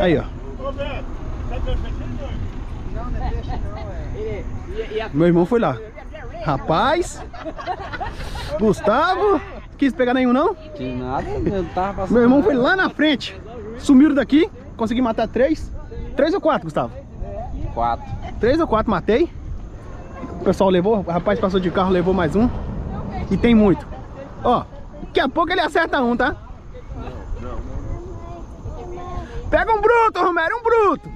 Aí, ó. Ô, Beto, de peixe doido? Não, não peixe não. Meu irmão foi lá. Rapaz. Gustavo. Quis pegar nenhum, não? De nada, eu tava passando. Meu irmão foi lá na frente. Sumiram daqui. Consegui matar três. Três ou quatro, Gustavo? Quatro. Três ou quatro matei. O pessoal levou. O rapaz passou de carro, levou mais um. E tem muito. Ó, daqui a pouco ele acerta um, tá? Pega um bruto, Romero, um bruto.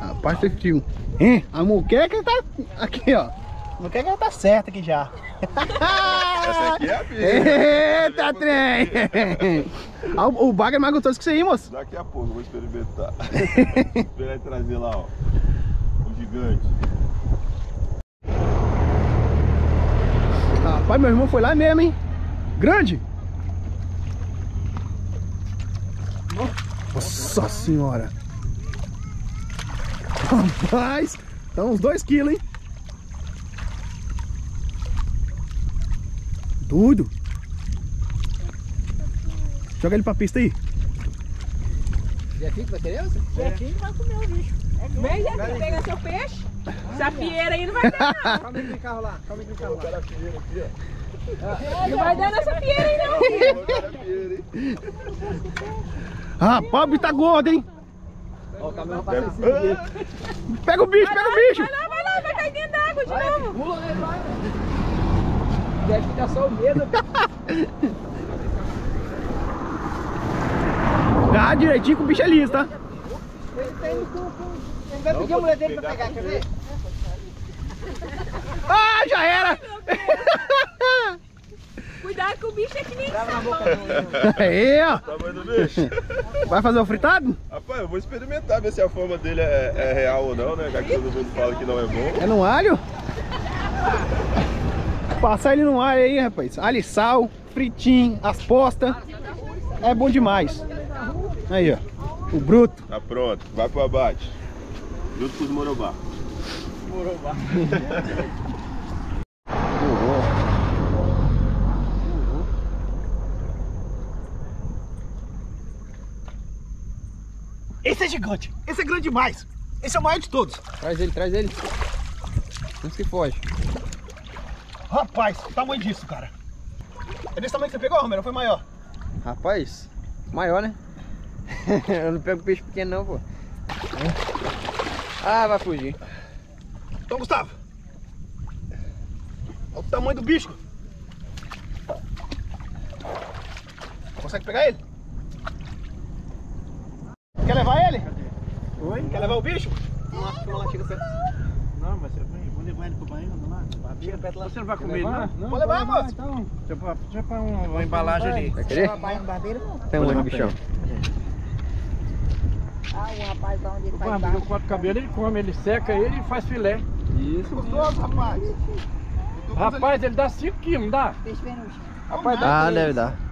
Rapaz, foi frio. Hein? A muqueca tá aqui, ó. A muqueca tá certa aqui já. Essa aqui é a bicha. Eita, trem! Ah, o, o bagre é mais gostoso que você aí, moço. Daqui a pouco eu vou experimentar. Esperar ele trazer lá, ó. O gigante. Rapaz, meu irmão foi lá mesmo, hein? Grande! Nossa senhora! Rapaz, tá uns 2 quilos, hein? Doido! Joga ele pra pista aí. Jefinho, vai querer você? Jefinho vai comer o bicho. Vem, Jefinho, pega seu peixe. Essa fieira aí não vai dar. Calma aí no carro lá, calma aí no carro lá. Não vai dar nessa fieira aí, não. Rapaz, o bicho tá gordo, hein? Ó, o caminhão cima dele. Pega o bicho, pega o bicho! Vai lá, vai lá, vai cair dentro d'água de novo. Pula, né, vai. Deve ficar só o medo. Dá direitinho que o bicho é liso, tá? Ele tá indo com- Ele vai pedir a mulher dele pra pegar, quer ver? Ah, já era! Cuidado que o bicho é que nem Trava na boca sapo. dele. Aí, ó. Tamanho do bicho. Vai fazer o fritado? Rapaz, eu vou experimentar, ver se a forma dele é, é real ou não, né? Já que todo mundo fala que não é bom. É no alho? Passar ele no alho aí, rapaz. Alho e sal, fritinho, as postas. É bom demais. Aí, ó. O bruto. Tá pronto, vai pro abate. Junto com os morobá. Esse é gigante. Esse é grande demais. Esse é o maior de todos. Traz ele, traz ele. Antes que foge. Rapaz, o tamanho disso, cara. É desse tamanho que você pegou, Romero? Foi maior? Rapaz, maior, né? eu não pego peixe pequeno não, pô. Ah, vai fugir. Então, Gustavo. Olha o tamanho do bicho. Consegue pegar ele? Quer levar ele? Oi? Quer levar o bicho? Uma, uma lá, chega perto. Não, mas você vai, vou levar ele pro banheiro, vamos lá? Chega perto lá. Você não vai comer ele, levar? não? Pode levar, moço. Então, deixa pôr uma, embalagem ali. Vai querer? Não. Tem um bichão. Ah, o rapaz lá onde ele faz barbeiro barro. corta o cabelo, ele come, ele seca ele e faz filé. Isso. Gostoso, rapaz. Rapaz, ele dá 5 quilos, não dá? Peixe penuche. Rapaz, dá Ah, deve dar.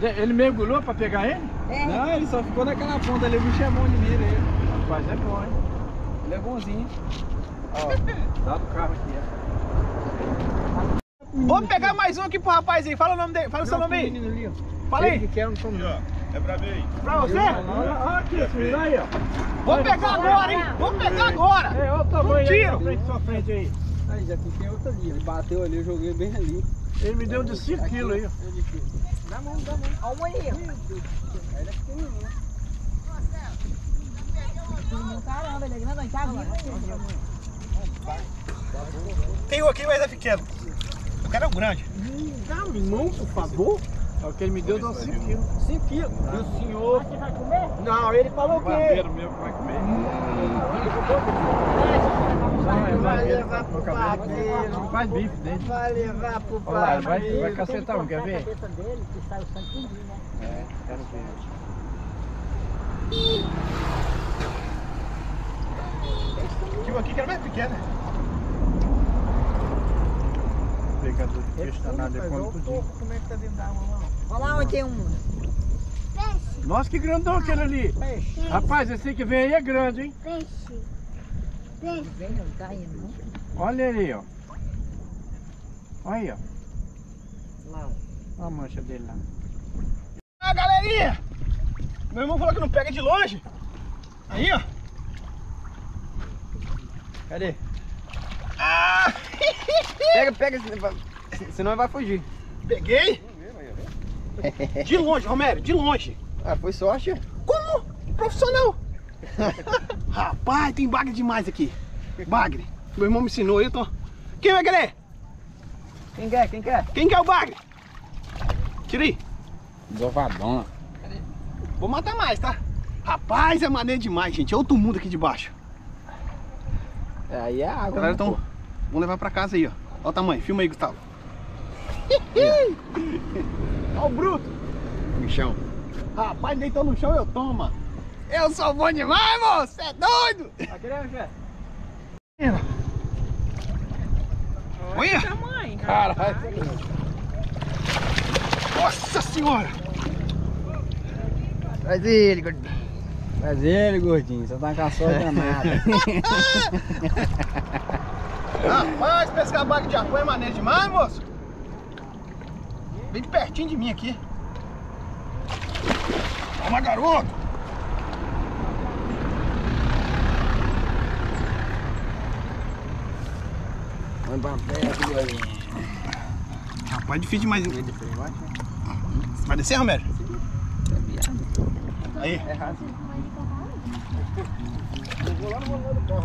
Ele mergulhou pra pegar ele? É, Não, ele só ficou naquela ponta ali, o bicho é bom de mira ele. Rapaz, é bom, hein? Ele é bonzinho. Dá do carro aqui, é. Vamos pegar mais um aqui pro rapaz aí. Fala o nome dele. Fala o seu nome aí. Fala aí. que quer, não ó. É pra mim. Pra você? Olha aqui, esse aí, ó. Vamos pegar agora, hein? Vamos pegar agora. É, olha o tamanho aí, tiro. na frente, sua frente aí. Aí, já fiquei outro ali. Ele bateu ali, eu joguei bem ali. Ele me deu de 5 quilos aí, ó. Dá mão, dá mão. Olha o molinho. Ele é pequenininho. Caramba, ele é grande, tá vivo ainda. Tem um aqui, mas é pequeno. Eu quero um grande. Dá mão, por favor. É o que ele me deu, deu 5 quilos. 5 quilos. E o senhor. Você vai comer? Não, ele falou O barbeiro meu que vai comer. Vai levar pro. Não faz bife dele. Vai levar pro lá, vai, vai barbeiro. cacetar um, quer ver? cabeça dele, que sai o sangue tudinho, né? É, quero ver. Um aqui que era mais pequeno. Pegador de peixe danado, ele come tudinho. Como é que tá dentro da água lá? Olha lá onde tem um. Nossa, que grandão aquele ali. Peixe. Rapaz, esse que vem aí é grande, hein? Peixe. Olha aí, ó. Olha aí, ó. Lá. Olha a mancha dele lá. Ah, galerinha! Meu irmão falou que não pega de longe. Aí, ó. Cadê? Ah! Pega, pega, senão vai- fugir. Peguei. De longe, Romero, de longe. Ah, foi sorte. Como? Profissional. Rapaz, tem bagre demais aqui. Bagre. Meu irmão me ensinou, eu tô... Quem vai querer? Quem quer, quem quer? Quem quer o bagre? Tira aí. Desovadona. Vou matar mais, tá? Rapaz, é maneiro demais, gente. É outro mundo aqui de baixo. Aí é água. Galera, né, então, pô? vamos levar pra casa aí, ó. Olha o tamanho. Filma aí, Gustavo. Olha o bruto. No chão. Rapaz, deitou no chão, eu toma. Eu sou bom demais, moço. Você é doido. Tá querendo, chefe? Olha. Tamanho. Caralho. Nossa senhora. Traz ele, gordinho. Traz ele, gordinho. Você tá com a sorte danada. Rapaz, pescar bagre de arpão é maneiro demais, moço. Bem pertinho de mim aqui. Toma, garoto. Vamos pra. Rapaz, difícil demais. Vai descer, Romero? Aí. É eu chegar lá no se ele tá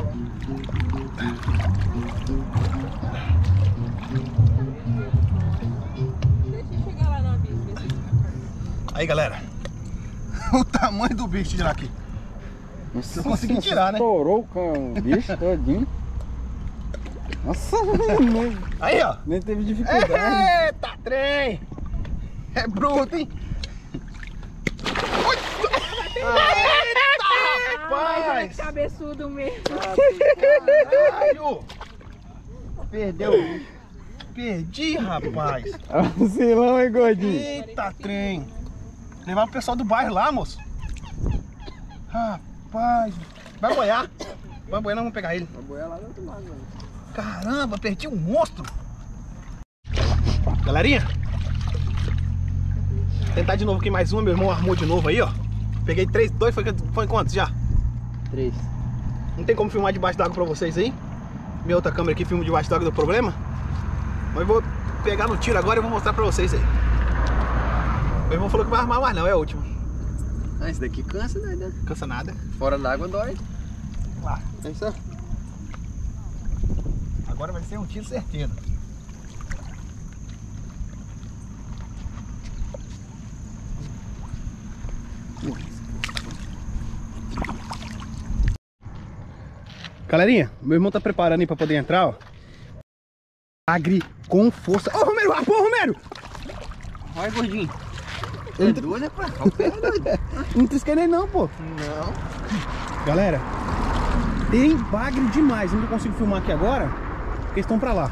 Aí, galera. O tamanho do bicho tirar aqui. Nossa, Eu tirar, né? Estourou o bicho todinho. Nossa, nem, Aí, ó. nem teve dificuldade. Eita, trem. É bruto, hein? Eita, rapaz. Cabeçudo mesmo. Caralho. Perdeu. Perdi, rapaz. Vacilão, hein, gordinho? Eita, trem. Levar o pessoal do bairro lá, moço. Rapaz. Vai boiar. Vai boiar, nós vamos pegar ele. Vai boiar lá do outro lado, mano. Caramba, perdi um monstro. Galerinha. Tentar de novo aqui mais uma. Meu irmão armou de novo aí, ó. Peguei três, dois, foi, foi quantos já? Três. Não tem como filmar debaixo d'água pra vocês aí. Minha outra câmera aqui filma debaixo d'água do problema. Mas eu vou pegar no tiro agora e vou mostrar pra vocês aí. Meu irmão falou que vai armar mais não, é a última. Ah, esse daqui cansa, né? né? Cansa nada. Fora d'água dói. Lá. É isso aí. Agora vai ser um tiro certeiro. Galerinha, meu irmão tá preparando aí pra poder entrar, ó. Agri com força. Ô, Romero, rapô, Romero! Olha, gordinho. Ele é doido, né, pá? Não trisquei nem não, pô. Não. Galera, tem bagre demais. Eu não consigo filmar aqui agora, porque eles estão pra lá.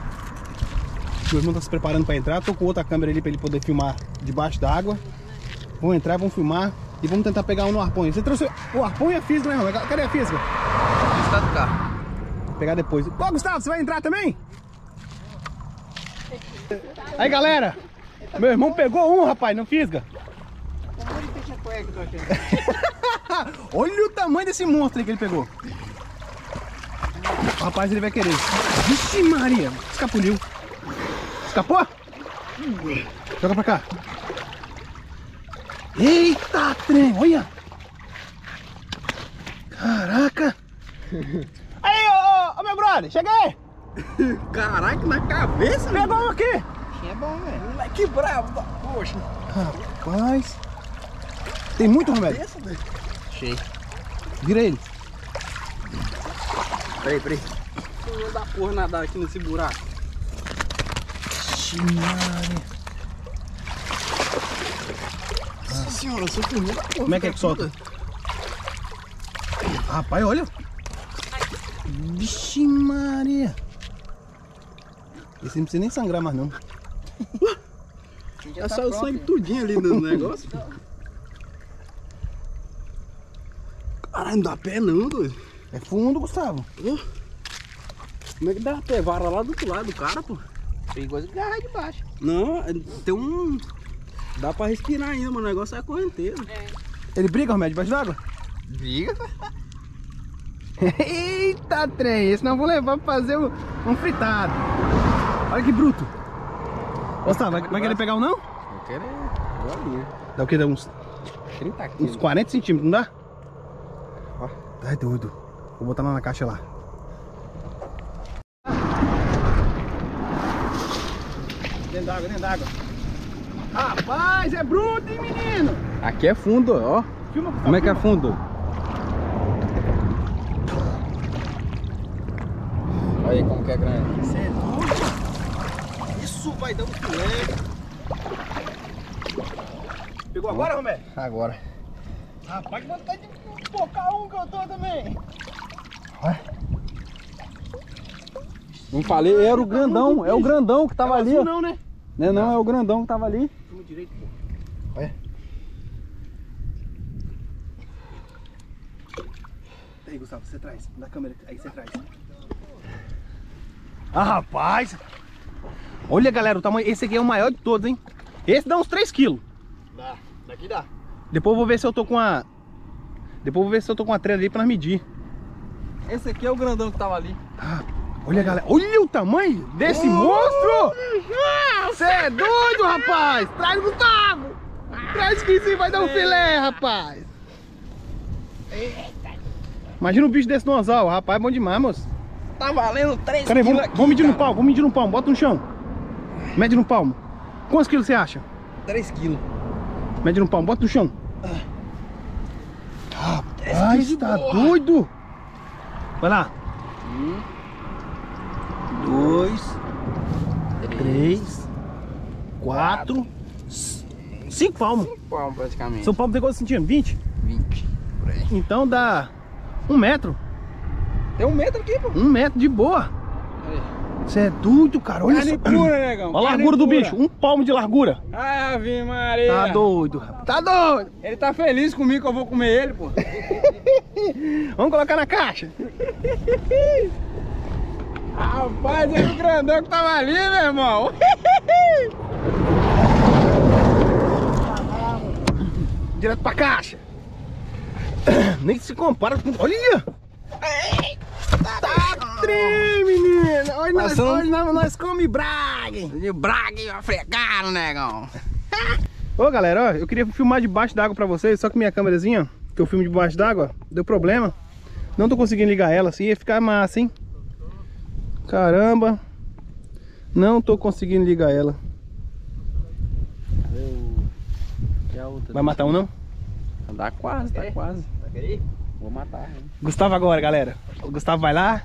Meu irmão tá se preparando pra entrar. Tô com outra câmera ali pra ele poder filmar debaixo d'água. Vamos entrar, vamos filmar e vamos tentar pegar um no arpão. Você trouxe o arpão e a fisga, né, Romero? Cadê a fisga? Está do carro. Vou pegar depois. Ô, Gustavo, você vai entrar também? Aí, galera. Meu irmão pegou um, rapaz, não fisga. Olha o tamanho desse monstro aí que ele pegou. O rapaz, ele vai querer. Vixe Maria, escapuliu. Escapou? Joga pra cá. Eita, trem, olha. Caraca. Aí, ô, ô, ô, meu brother, cheguei. Caraca, na cabeça, Pegou um aqui. É bom, velho. Moleque bravo. Poxa. Rapaz. Tem muito, Romero? Cheio. Vira ele. Peraí, peraí. Não dá porra nadar aqui nesse buraco. Maria. Nossa senhora, com muita porra. Como é que é que solta? Rapaz, olha. Vixe Maria. Esse não precisa nem sangrar mais não. É só o sangue tudinho ali no negócio. Caralho, não dá pé não, doido. É fundo, Gustavo. Como é que dá pé? Vara lá do outro lado do cara, pô. Perigoso agarrar de baixo. Não, é- tem um... Dá pra respirar ainda, mas o negócio é a correnteira. Ele briga, Romero, debaixo d'água? Briga. Eita, trem. Esse nós vamos levar pra fazer um, um fritado. Olha que bruto. Gustavo, vai, vai querer pegar ou não? Eu quero é. Vou. Dá o que? Dá uns, 30 quilos. uns 40 centímetros, não dá? Ó. Tá doido. Vou botar lá na caixa lá. Dentro d'água, dentro d'água. Rapaz, é bruto, hein, menino? Aqui é fundo, ó. Filma, Como é que é fundo? Olha aí como que é grande. Você é doido? Isso vai dar um filé. Pegou agora, Romé? Agora. Rapaz, que vontade de focar um que eu tô também. Não falei, era o grandão, é o grandão que tava É ali, não, né? Não, não, é o grandão que tava ali. Filma direito, pô. Olha. Aí, Gustavo, você traz. Na câmera, aí você traz. Ah, rapaz! Olha, galera, o tamanho. Esse aqui é o maior de todos, hein? Esse dá uns 3 quilos. Dá, daqui dá. Depois eu vou ver se eu tô com a. Depois eu vou ver se eu tô com a trela ali pra medir. Esse aqui é o grandão que tava ali. Olha, galera. Olha o tamanho desse monstro! Você é doido, rapaz! Traz, Gustavo! Traz que sim vai dar um filé, rapaz! Imagina um bicho desse no anzol, rapaz, é bom demais, moço. Tá valendo 3 Peraí, vamos, vamos medir no palmo, vamos medir no palmo, bota no chão. Mede no palmo. Quantos quilos você acha? 3 quilos. Mede no palmo, bota no chão. Rapaz, tá doido? Vai lá. Um, dois, três, quatro, c- cinco palmos. Palmo praticamente. Seu palmo tem quantos centímetros? 20? 20. Por aí. Então dá um metro. Tem um metro aqui, pô. Um metro de boa. Você é doido, cara. Olha só. negão. Olha a largura do bicho. Um palmo de largura. Ave Maria. Tá doido, rapaz. Tá doido. Ele tá feliz comigo que eu vou comer ele, pô. Vamos colocar na caixa. Rapaz, é o grandão que tava ali, meu irmão. Direto pra caixa. Nem se compara com. Olha! Tá trem, menina! Hoje nós, Passando- hoje nós, nós come brague! De braga e afregado, negão. Ô galera, ó, eu queria filmar debaixo d'água pra vocês, só que minha câmerazinha, que eu filmo debaixo d'água, deu problema. Não tô conseguindo ligar ela assim, ia ficar massa, hein? Caramba! Não tô conseguindo ligar ela. Vai matar um não? Tá quase, tá quase. Vou matar. hein? Gustavo agora, galera. O Gustavo vai lá.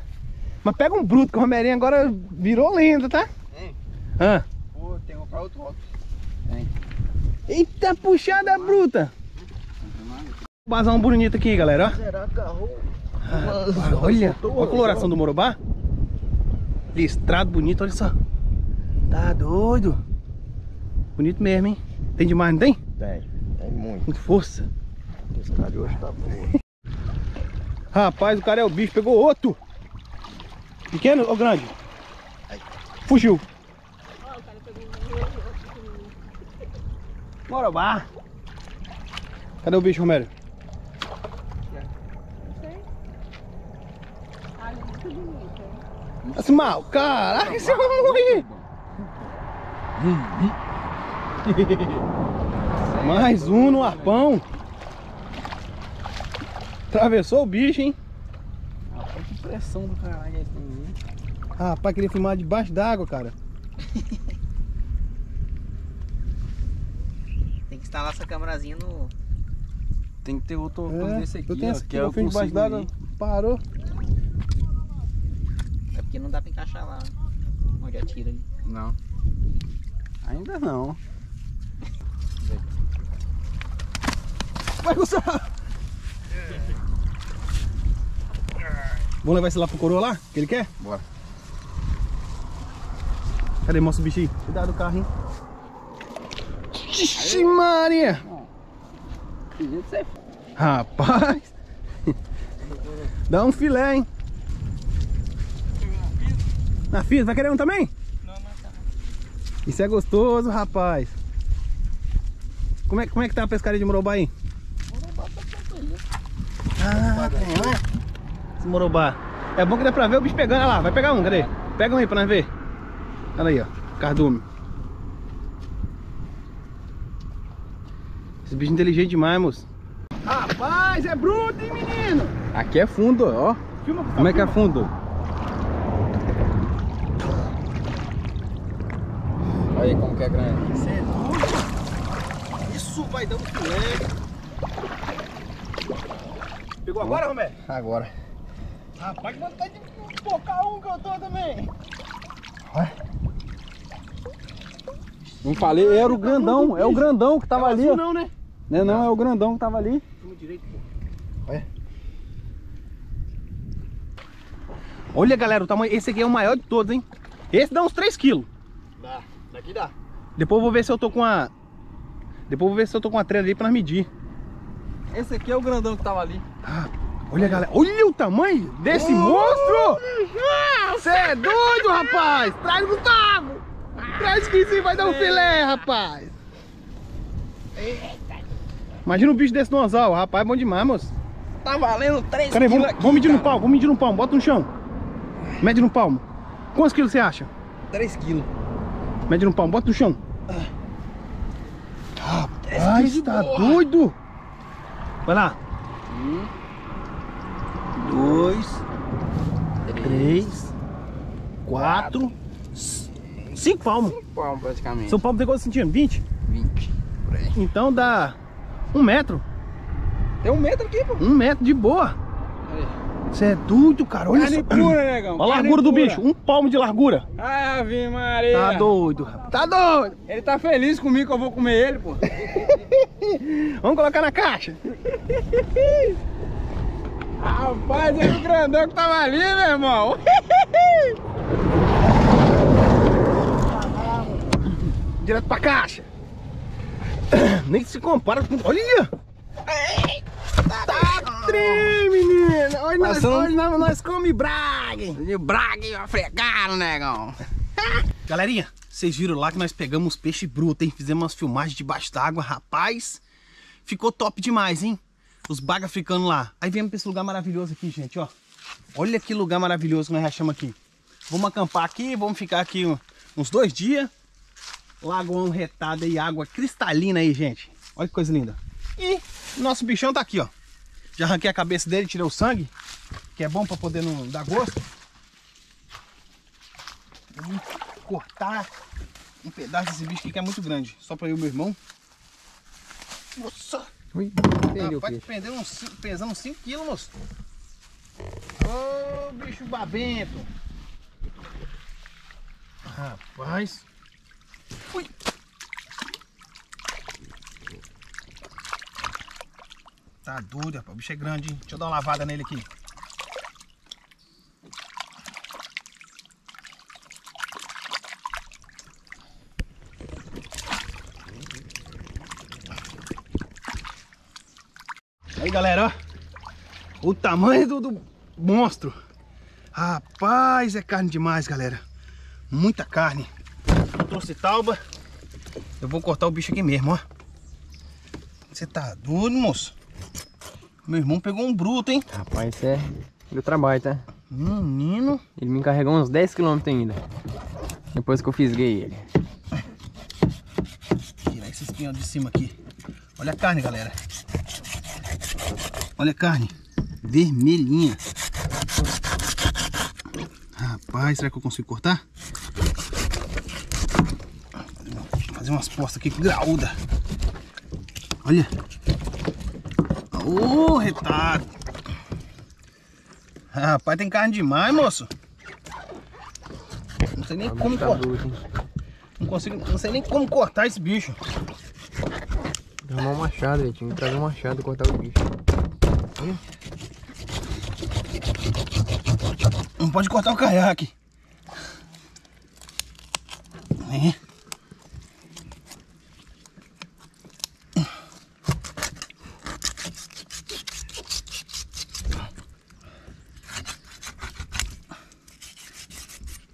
Mas pega um bruto, que o Romerinho agora virou lenda, tá? Hein? Ah. Pô, tem que comprar outro óculos. Eita puxada bruta! Bazão bonito aqui, galera. ó. Ah, olha, olha a coloração do Morobá. Listrado bonito, olha só. Tá doido. Bonito mesmo, hein? Tem demais, não tem? Tem, tem muito. Com força. Esse cara de hoje tá bom. Rapaz, o cara é o bicho, pegou outro. Pequeno ou grande? Fugiu. Morobá. Cadê o bicho, Romero? Olha, muito bonito. Assim, mal, caraca, esse vai morrer. Mais um no arpão. Atravessou o bicho, hein? Rapaz, que pressão do caralho esse tem Rapaz, queria filmar debaixo d'água, cara. Tem que instalar essa câmerazinha no. Tem que ter outro É, desse aqui, eu tenho ó, que é eu o filme debaixo consigo d'água. Parou. É porque não dá pra encaixar lá. Onde atira ali. Não. Ainda não. Vai, Gustavo! Vamos levar esse lá pro coroa lá? Que ele quer? Bora. Cadê? Mostra o bicho aí. Cuidado do carro, hein? Ixi, Maria! Rapaz! Dá um filé, hein? Na fita, vai querer um também? Não, não, tá. Isso é gostoso, rapaz. Como é, como é que tá a pescaria de Morobá aí? Morobá Ah, tem, olha. Esse morobá. É bom que dá pra ver o bicho pegando. Olha lá, vai pegar um, cadê? Pega um aí pra nós ver. Olha aí, ó. Cardume. Esse bicho é inteligente demais, moço. Rapaz, é bruto, hein, menino? Aqui é fundo, ó. Filma, Como é que é fundo? Olha aí como que é grande. Você é doido? Isso vai dar um filé. Pegou agora, Romero? Agora. Rapaz, vontade de focar um que eu tô também. Não falei, era o grandão, é o grandão que tava É ali, não, né? Não, é não, é o grandão que tava ali. Direito. Olha. Olha, galera, o tamanho. Esse aqui é o maior de todos, hein? Esse dá uns 3 quilos. Dá, daqui dá. Depois eu vou ver se eu tô com a. Depois eu vou ver se eu tô com a trela ali pra medir. Esse aqui é o grandão que tava ali. Olha, galera. Olha o tamanho desse monstro! Você é doido, rapaz! Traz o Gustavo! Traz que sim vai dar um filé, rapaz! Imagina um bicho desse no anzol, rapaz, é bom demais, moço. Tá valendo 3 Peraí, vamos, vamos medir no palmo, vamos medir no palmo, bota no chão. Mede no palmo. Quantos quilos você acha? 3 quilos. Mede no palmo, bota no chão. Rapaz, tá doido? Vai lá. Um, dois, três, quatro, cinco palmos. Palmo praticamente. Seu palmo tem quantos centímetros? 20? 20. Por aí. Então dá um metro. Tem um metro aqui, pô. Um metro de boa. Você é doido, cara. Olha Carne só. pura, negão. Olha a largura do bicho. Um palmo de largura. Ave Maria. Tá doido, rapaz. Tá doido. Ele tá feliz comigo que eu vou comer ele, pô. Vamos colocar na caixa. Rapaz, é o grandão que tava ali, meu irmão. Direto pra caixa. Nem se compara com. Olha! Tá trem, menina! Hoje nós, hoje nós, nós come brague! De braga e fregaram, negão. Galerinha, vocês viram lá que nós pegamos peixe bruto, hein? Fizemos umas filmagens debaixo d'água, rapaz. Ficou top demais, hein? Os baga ficando lá. Aí viemos pra esse lugar maravilhoso aqui, gente, ó. Olha que lugar maravilhoso que nós achamos aqui. Vamos acampar aqui, vamos ficar aqui uns dois dias. Lagoão retado aí, água cristalina aí, gente. Olha que coisa linda. E nosso bichão tá aqui, ó. Já arranquei a cabeça dele, tirei o sangue, que é bom pra poder não dar gosto. Vamos cortar um pedaço desse bicho aqui que é muito grande. Só pra eu e meu irmão. Nossa! Ui, perdeu o Rapaz, peixe. prendeu uns, pesando uns 5 quilos, moço. Ô, bicho babento. Rapaz. Ui. Tá doido, rapaz. O bicho é grande, hein? Deixa eu dar uma lavada nele aqui. Galera, ó. O tamanho do, do monstro. Rapaz, é carne demais, galera. Muita carne. Eu trouxe tauba. Eu vou cortar o bicho aqui mesmo, ó. Você tá doido, moço? Meu irmão pegou um bruto, hein? Rapaz, isso é do trabalho, tá? Menino. Ele me encarregou uns 10 km ainda. Depois que eu fisguei ele. Tirar esse espinho de cima aqui. Olha a carne, galera. Olha a carne. Vermelhinha. Rapaz, será que eu consigo cortar? Fazer umas postas aqui graúda. Olha. Ô, retado. Rapaz, tem carne demais, moço. Não sei nem como Tá cortar. doido, hein? Não consigo, não sei nem como cortar esse bicho. Arrumar um machado, velho. Tinha que trazer um machado e cortar o bicho. Não pode cortar o caiaque. É.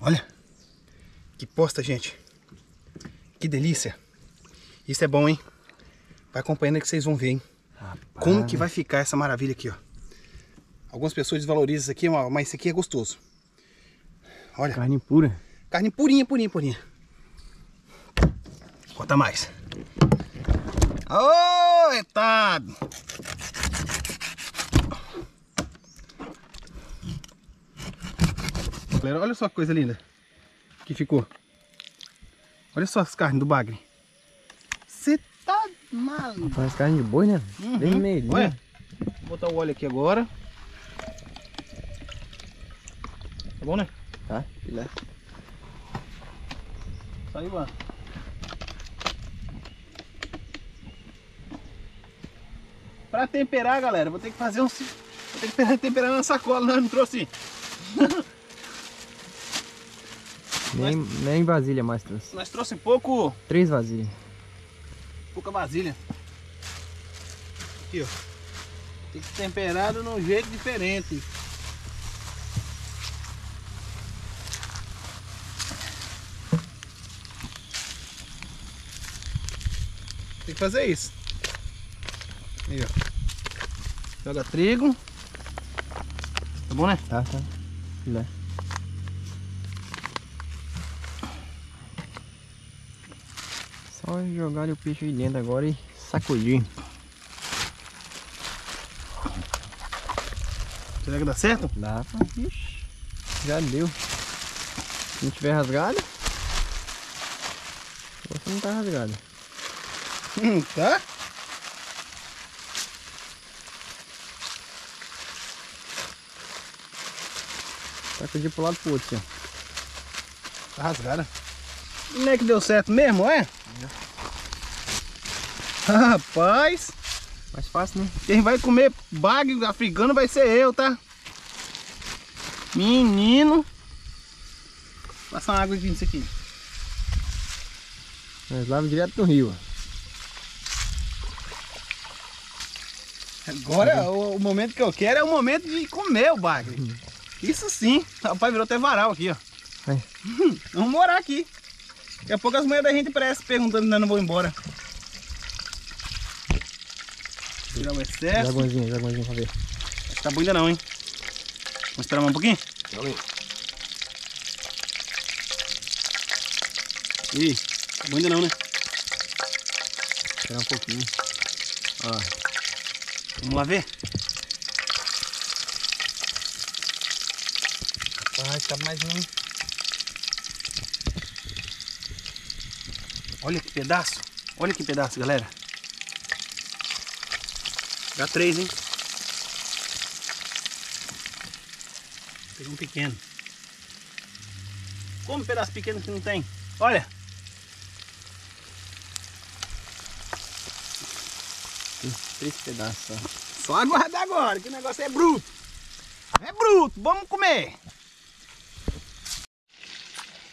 Olha. Que posta, gente. Que delícia. Isso é bom, hein? Vai acompanhando que vocês vão ver, hein? Como que vai ficar essa maravilha aqui, ó. Algumas pessoas desvalorizam isso aqui, mas isso aqui é gostoso. Olha, Carne pura. carne purinha, purinha, purinha. Bota mais. Ô, retado! Galera, olha só que coisa linda que ficou. Olha só as carnes do bagre. Você tá maluco. Parece carne de boi, né? Uhum. Vermelhinha. Olha. Vou botar o óleo aqui agora. Tá bom, né? Tá, filé. Saiu, ó. Pra temperar, galera, vou ter que fazer um... Vou ter que temperar na sacola, não, não trouxe. Nem, nem vasilha mais trouxe. Nós trouxe pouco, Três vasilhas. Pouca vasilha. Aqui, ó. Tem que ser temperado de um jeito diferente. Tem que fazer isso. Aí, ó. Joga trigo. Tá bom, né? Tá, tá. Filé. Só jogar o peixe aí dentro agora e sacudir. Será que dá certo? Dá pra... Ixi, já deu. Se não tiver rasgado... Você não tá rasgado. Hum, tá? Sacudir pro lado pro outro, assim. Tá rasgada. Não é que deu certo mesmo, é? Rapaz, Mais fácil, né? quem vai comer bagre africano vai ser eu, tá? Menino. Passa uma água aqui nisso aqui. Nós lava direto no rio, ó. Agora o, o momento que eu quero é o momento de comer o bagre. Isso sim. Rapaz, virou até varal aqui, ó. É. Vamos morar aqui. Daqui a pouco as mulheres da gente parecem perguntando se eu não vou embora. Tirar o excesso. Jagãozinho, jagãozinho pra ver. Acho que tá bom ainda não, hein? Vamos esperar mais um pouquinho? Ih, tá bom ainda não, né? Esperar um pouquinho. Vamos lá ver? Rapaz, cabe mais um. Olha que pedaço. Olha que pedaço, galera. Dá três, hein? Peguei um pequeno. Como pedaço pequeno que não tem? Olha. Três pedaços. Só aguardar agora, que o negócio é bruto. É bruto, vamos comer.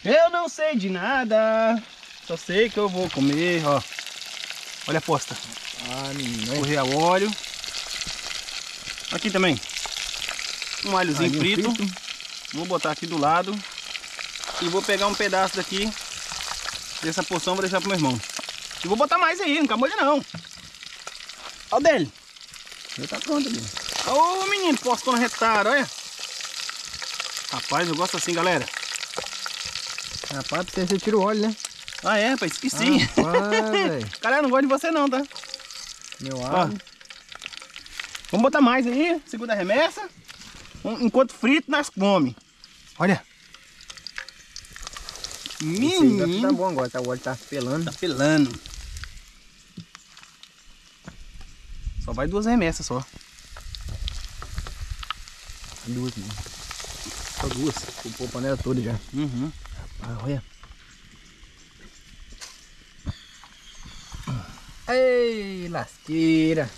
Eu não sei de nada, só sei que eu vou comer, ó. Olha a posta, Ah, menino. correr ao óleo. Aqui também, um alhozinho Alhinho frito. frito. Vou botar aqui do lado. E vou pegar um pedaço daqui, dessa porção, vou deixar pro meu irmão. E vou botar mais aí, não acabou ainda não. Olha o dele. Já tá pronto ali. Ô menino, postando retardo, olha. Rapaz, eu gosto assim, galera. Rapaz, você, você tira o óleo, né? Ah, é, rapaz, esqueci. Rapaz. Galera, não gosto de você não, tá? Meu alho. Vamos botar mais aí, segunda remessa. Enquanto frito, nós come. Olha. Menino. bom agora, tá? O óleo tá pelando. Tá pelando. Só vai duas remessas só. Duas, mano. Só duas. Ocupou a panela toda já. Uhum. Ah, olha. Ei, lasqueira.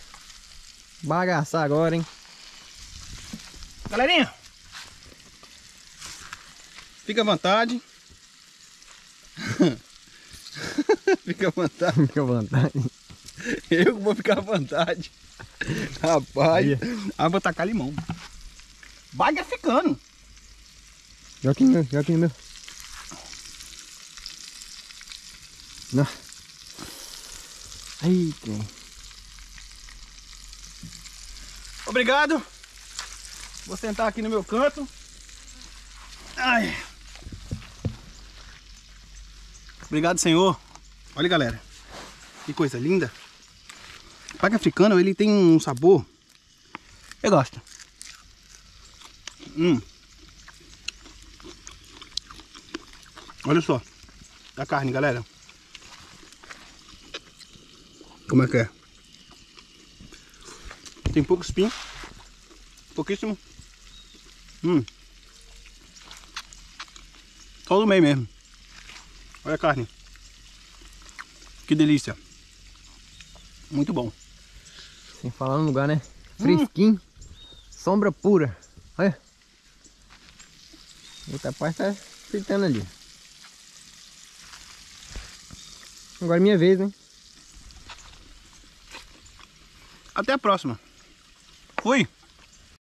Bagaçar agora, hein? Galerinha. Fica à vontade. Fica à vontade. Fica à vontade. Eu vou ficar à vontade. Rapaz. Aí. Ah, vou tacar limão. Baga ficando. Joga aqui no meu, joga aqui no meu. Não. Aí, tem. Obrigado. Vou sentar aqui no meu canto. Ai. Obrigado, Senhor. Olha, galera. Que coisa linda. O africano, ele tem um sabor. Eu gosto. Hum. Olha só. A carne, galera. Como é que é? Tem pouco espinho. Pouquíssimo. Hum. Só do meio mesmo. Olha a carne. Que delícia. Muito bom. Sem falar no lugar, né? Fresquinho. Sombra pura. Olha. Outra parte tá fritando ali. Agora é minha vez, hein? Até a próxima. Hui!